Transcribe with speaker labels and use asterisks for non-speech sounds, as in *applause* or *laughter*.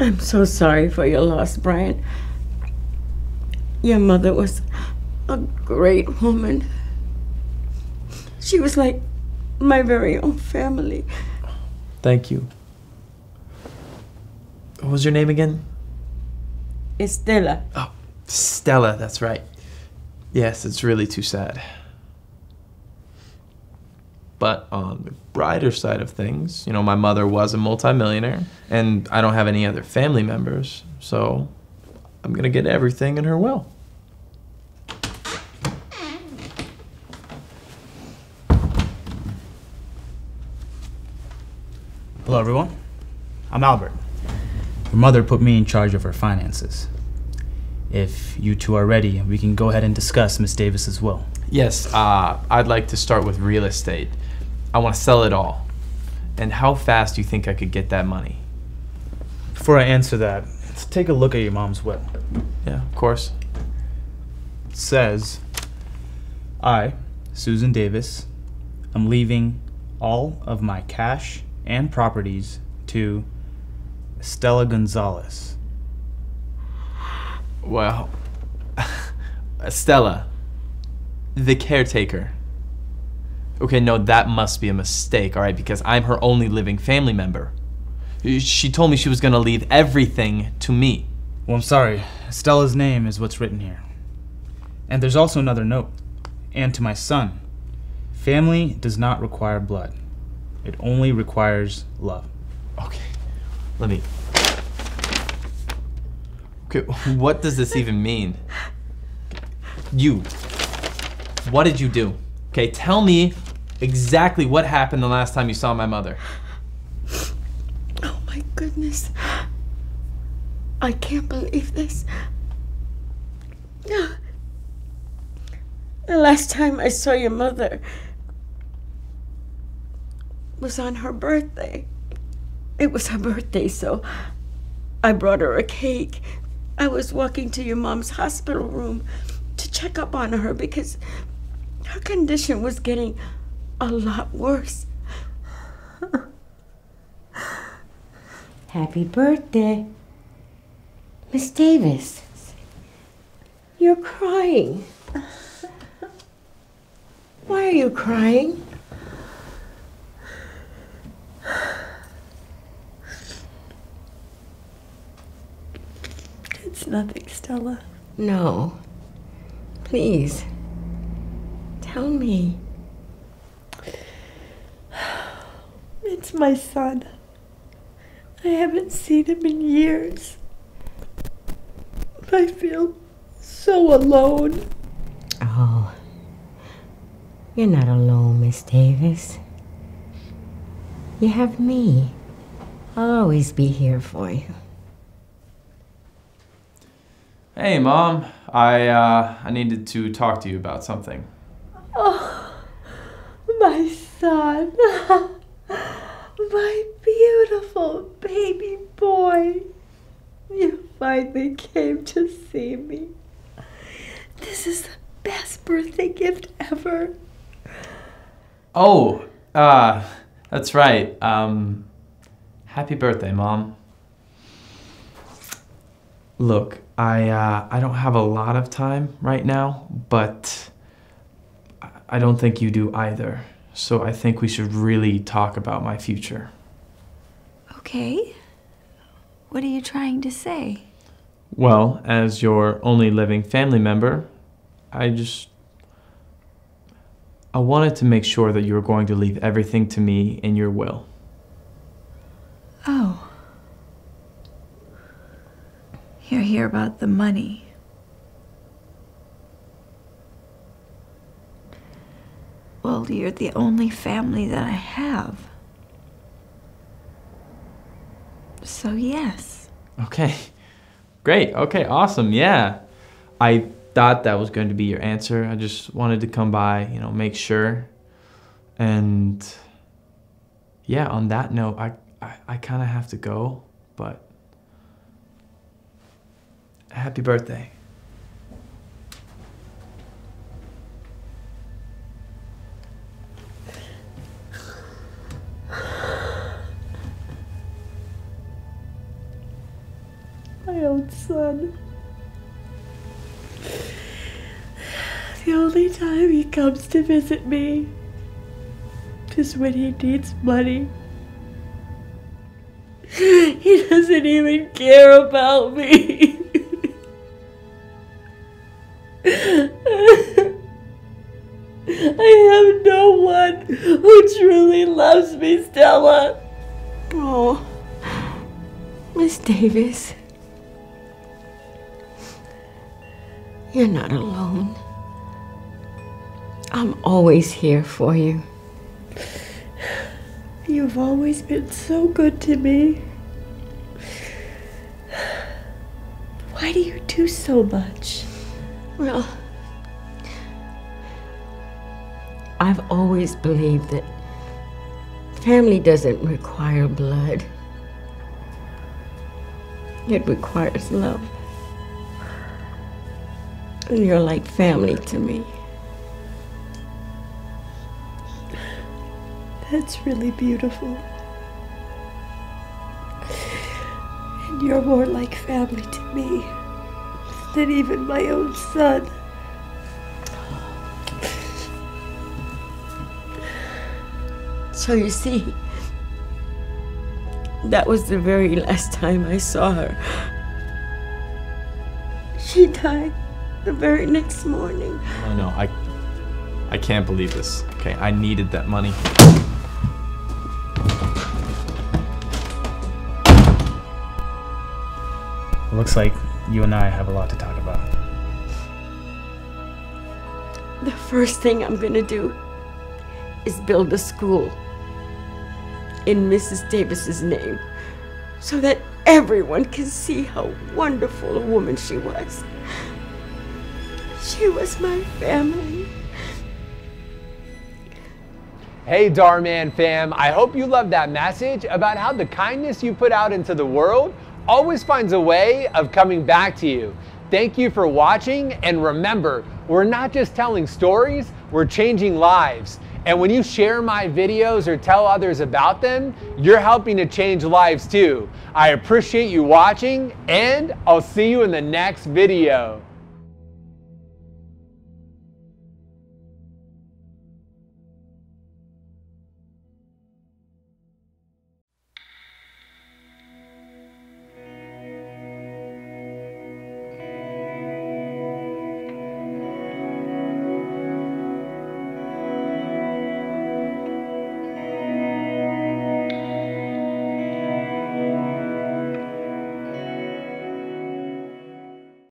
Speaker 1: I'm so sorry for your loss, Brian. Your mother was a great woman. She was like my very own family.
Speaker 2: Thank you. What was your name again?
Speaker 1: Estela.
Speaker 2: Oh, Stella, that's right. Yes, it's really too sad. But on the brighter side of things, you know, my mother was a multimillionaire, and I don't have any other family members, so I'm gonna get everything in her will.
Speaker 3: Hello, everyone. I'm Albert. Your mother put me in charge of her finances. If you two are ready, we can go ahead and discuss Miss Davis's will.
Speaker 2: Yes, uh, I'd like to start with real estate. I want to sell it all. And how fast do you think I could get that money?
Speaker 3: Before I answer that, let's take a look at your mom's will.
Speaker 2: Yeah, of course.
Speaker 3: It says, I, Susan Davis, am leaving all of my cash and properties to Stella Gonzalez.
Speaker 2: Well, *laughs* Stella, the caretaker. Okay, no, that must be a mistake, all right, because I'm her only living family member. She told me she was going to leave everything to me.
Speaker 3: Well, I'm sorry. Stella's name is what's written here. And there's also another note. And to my son, family does not require blood, it only requires love.
Speaker 2: Okay, let me. Okay, what does this even mean? You. What did you do? Okay, tell me exactly what happened the last time you saw my mother.
Speaker 1: Oh my goodness. I can't believe this. The last time I saw your mother was on her birthday. It was her birthday, so I brought her a cake. I was walking to your mom's hospital room to check up on her because her condition was getting a lot worse.
Speaker 4: Happy birthday. Miss Davis.
Speaker 1: You're crying. Why are you crying?
Speaker 5: It's nothing, Stella.
Speaker 1: No. Please. Tell me.
Speaker 5: It's my son. I haven't seen him in years. I feel so alone.
Speaker 4: Oh. You're not alone, Miss Davis. You have me. I'll always be here for you.
Speaker 2: Hey, Mom. I, uh, I needed to talk to you about something.
Speaker 5: Oh, my son. *laughs* my beautiful baby boy. You finally came to see me. This is the best birthday gift ever.
Speaker 2: Oh, uh, that's right. Um, happy birthday, Mom. Look, I, uh, I don't have a lot of time right now, but I- I don't think you do either. So I think we should really talk about my future.
Speaker 6: Okay. What are you trying to say?
Speaker 2: Well, as your only living family member, I just. I wanted to make sure that you were going to leave everything to me in your will.
Speaker 6: Oh. You're here about the money. Well, you're the only family that I have. So, yes.
Speaker 2: Okay. Great. Okay, awesome. Yeah. I thought that was going to be your answer. I just wanted to come by, you know, make sure. And yeah, on that note, I I, I kind of have to go, but happy birthday.
Speaker 5: Son. The only time he comes to visit me is when he needs money. He doesn't even care about me. I have no one who truly loves me, Stella.
Speaker 1: Oh, Miss Davis. You're not alone. I'm always here for you.
Speaker 5: You've always been so good to me. Why do you do so much?
Speaker 1: Well, I've always believed that family doesn't require blood, it requires love. And you're like family to me.
Speaker 5: That's really beautiful. And you're more like family to me than even my own son.
Speaker 1: So you see, that was the very last time I saw her. She died the very next morning.
Speaker 2: I know. I I can't believe this. Okay, I needed that money.
Speaker 3: It looks like you and I have a lot to talk about.
Speaker 1: The first thing I'm gonna do is build a school in Mrs. Davis's name so that everyone can see how wonderful a woman she was. She was my family.
Speaker 7: Hey, Dhar Mann fam, I hope you loved that message about how the kindness you put out into the world always finds a way of coming back to you. Thank you for watching, and remember, we're not just telling stories, we're changing lives. And when you share my videos or tell others about them, you're helping to change lives too. I appreciate you watching, and I'll see you in the next video.